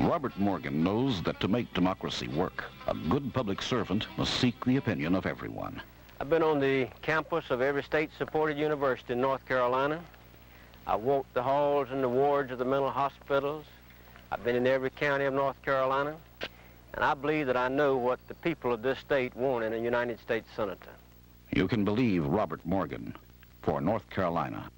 Robert Morgan knows that to make democracy work, a good public servant must seek the opinion of everyone. I've been on the campus of every state-supported university in North Carolina. I've walked the halls and the wards of the mental hospitals. I've been in every county of North Carolina. And I believe that I know what the people of this state want in a United States Senator. You can believe Robert Morgan for North Carolina.